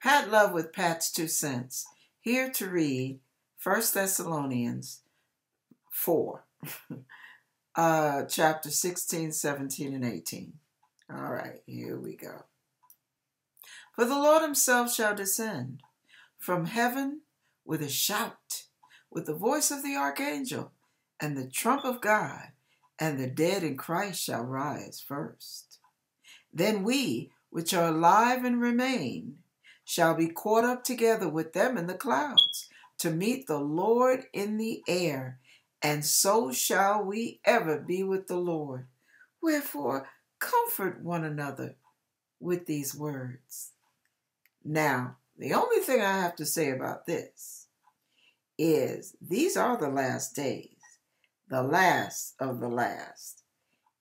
Pat Love with Pat's Two Cents. Here to read 1 Thessalonians 4, uh, chapter 16, 17, and 18. All right, here we go. For the Lord himself shall descend from heaven with a shout, with the voice of the archangel, and the trump of God, and the dead in Christ shall rise first. Then we, which are alive and remain, shall be caught up together with them in the clouds to meet the Lord in the air, and so shall we ever be with the Lord. Wherefore, comfort one another with these words. Now, the only thing I have to say about this is these are the last days, the last of the last.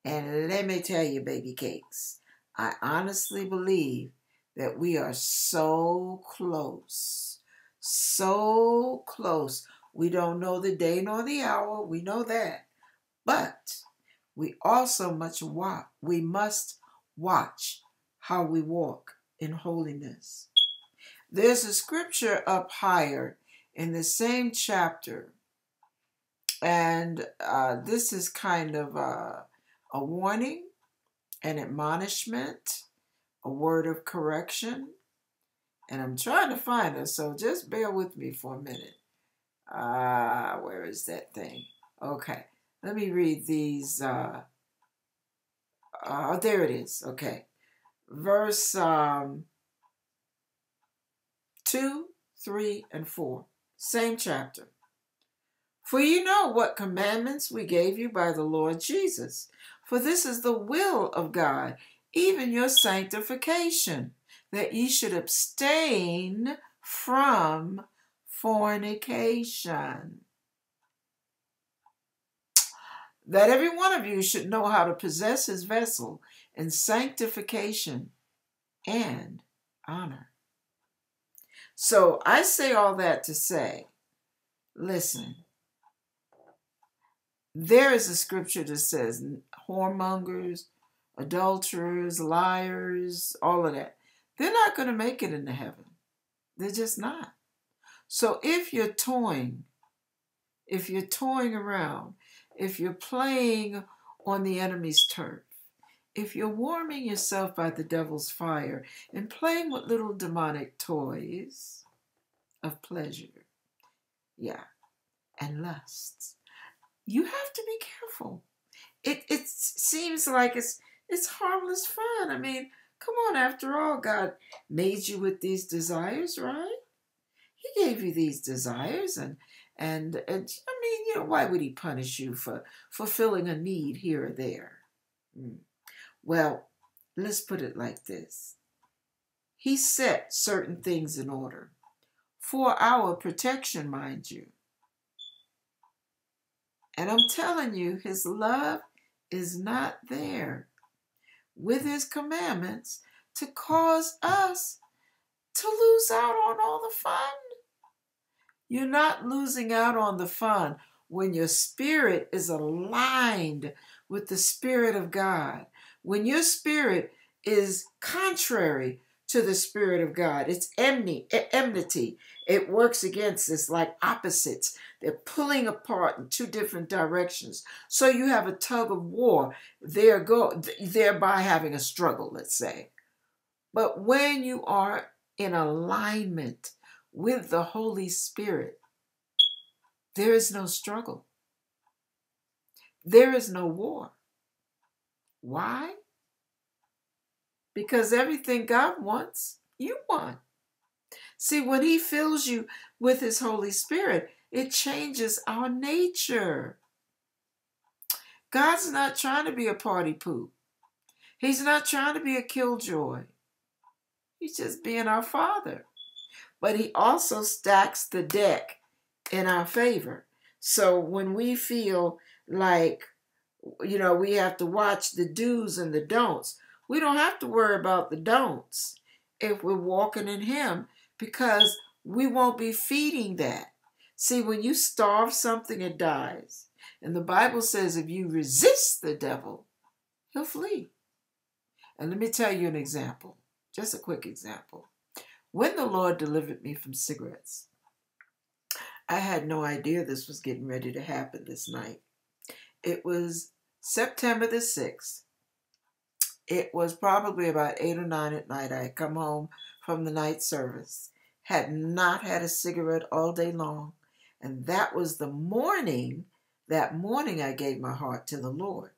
And let me tell you, baby cakes, I honestly believe that we are so close, so close. We don't know the day nor the hour, we know that. But we also much watch, we must watch how we walk in holiness. There's a scripture up higher in the same chapter, and uh, this is kind of a, a warning, an admonishment, a word of correction. And I'm trying to find it, so just bear with me for a minute. Ah, uh, where is that thing? Okay, let me read these. Uh, uh, there it is. Okay, verse um, two, three, and four, same chapter. For you know what commandments we gave you by the Lord Jesus. For this is the will of God even your sanctification, that ye should abstain from fornication. That every one of you should know how to possess his vessel in sanctification and honor. So I say all that to say, listen, there is a scripture that says whoremongers, adulterers, liars, all of that. They're not going to make it into heaven. They're just not. So if you're toying, if you're toying around, if you're playing on the enemy's turf, if you're warming yourself by the devil's fire and playing with little demonic toys of pleasure, yeah, and lusts, you have to be careful. It, it seems like it's it's harmless fun. I mean, come on, after all, God made you with these desires, right? He gave you these desires and and, and I mean, you know, why would he punish you for fulfilling a need here or there? Hmm. Well, let's put it like this. He set certain things in order for our protection, mind you. And I'm telling you, his love is not there with his commandments to mm. cause us to lose out on all the fun. You're not losing out on the fun when your spirit is aligned with the Spirit of God. When your spirit is contrary to the Spirit of God, it's enmity. It works against us like opposites. They're pulling apart in two different directions. So you have a tug of war, thereby having a struggle, let's say. But when you are in alignment with the Holy Spirit, there is no struggle. There is no war. Why? Because everything God wants, you want. See, when He fills you with His Holy Spirit, it changes our nature. God's not trying to be a party poop. He's not trying to be a killjoy. He's just being our Father. But He also stacks the deck in our favor. So when we feel like, you know, we have to watch the do's and the don'ts, we don't have to worry about the don'ts if we're walking in Him because we won't be feeding that. See, when you starve something, it dies. And the Bible says if you resist the devil, he'll flee. And let me tell you an example, just a quick example. When the Lord delivered me from cigarettes, I had no idea this was getting ready to happen this night. It was September the 6th. It was probably about 8 or 9 at night. I had come home from the night service, had not had a cigarette all day long, and that was the morning. That morning, I gave my heart to the Lord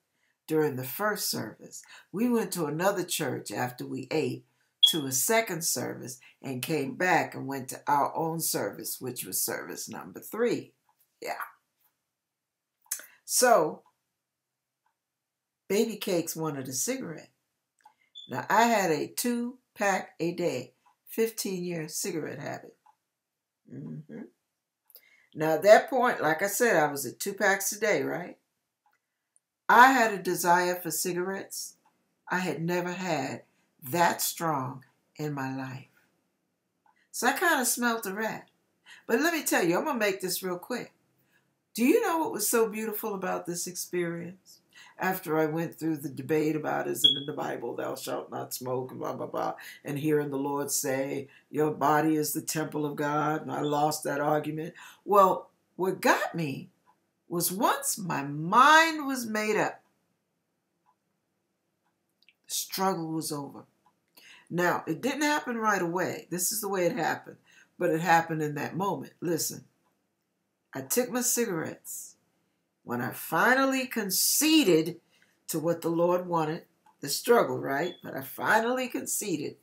during the first service. We went to another church after we ate to a second service and came back and went to our own service, which was service number three. Yeah. So, Baby Cakes wanted a cigarette. Now, I had a two pack a day, 15 year cigarette habit. Mm-hmm. Now, at that point, like I said, I was at two packs a day, right? I had a desire for cigarettes I had never had that strong in my life. So I kind of smelt the rat. But let me tell you, I'm going to make this real quick. Do you know what was so beautiful about this experience? After I went through the debate about is it in the Bible, thou shalt not smoke, blah, blah, blah, and hearing the Lord say, your body is the temple of God, and I lost that argument. Well, what got me was once my mind was made up, the struggle was over. Now, it didn't happen right away. This is the way it happened, but it happened in that moment. Listen, I took my cigarettes. When I finally conceded to what the Lord wanted, the struggle, right? But I finally conceded.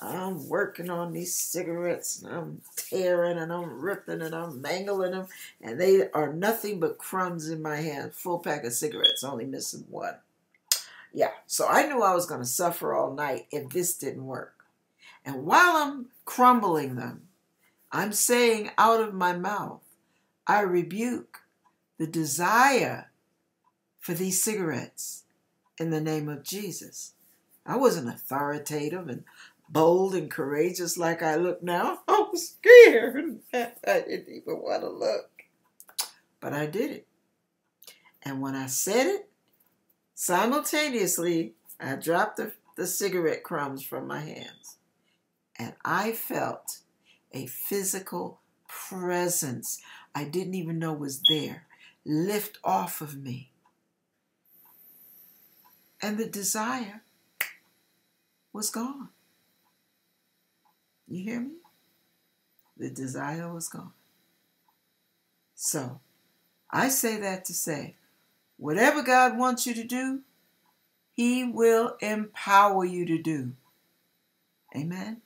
I'm working on these cigarettes and I'm tearing and I'm ripping and I'm mangling them, and they are nothing but crumbs in my hand. Full pack of cigarettes, only missing one. Yeah, so I knew I was going to suffer all night if this didn't work. And while I'm crumbling them, I'm saying out of my mouth, I rebuke the desire for these cigarettes in the name of Jesus. I wasn't authoritative and bold and courageous like I look now. I was scared. I didn't even want to look. But I did it. And when I said it, Simultaneously, I dropped the, the cigarette crumbs from my hands, and I felt a physical presence I didn't even know was there lift off of me. And the desire was gone. You hear me? The desire was gone. So, I say that to say, Whatever God wants you to do, He will empower you to do. Amen.